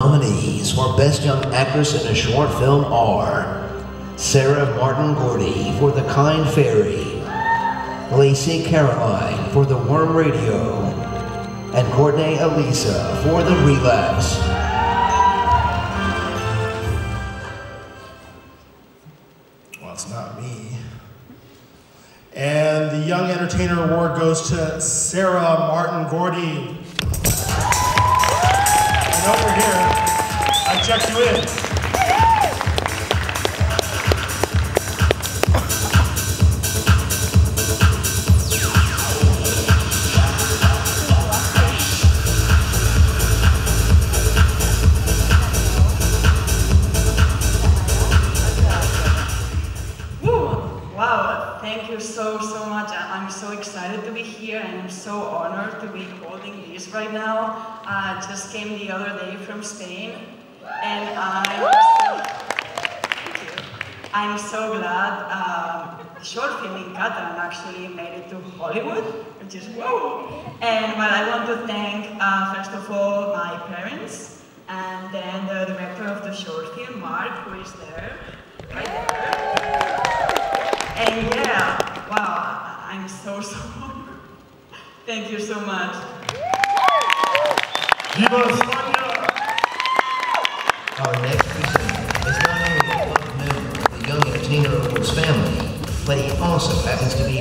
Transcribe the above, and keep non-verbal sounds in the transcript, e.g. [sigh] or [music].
Nominees for Best Young Actress in a Short Film are Sara Martín Gordi for The Kind Fairy, Lacey Caroline for The Worm Radio, and Courtney Elisa for The Relapse. Well, it's not me. And the Young Entertainer Award goes to Sara Martín Gordi. Wow, thank you so, so much. I'm so excited to be here and so honored to be holding this right now. I just came the other day from Spain and I'm so, thank you. I'm so glad um, the short film in Catalan actually made it to Hollywood, which is whoa! And well, I want to thank, uh, first of all, my parents and then the director of the short film, Mark, who is there, right there. And yeah, wow, I- I'm so, [laughs] so. Thank you so much. Our next presenter is not only a member of the Young Entertainer Awards family, but he also happens to be